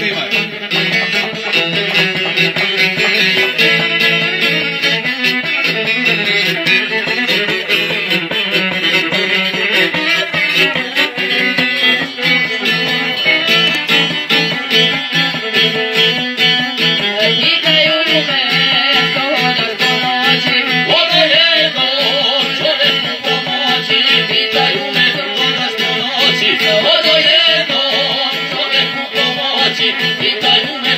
very much. Thank you.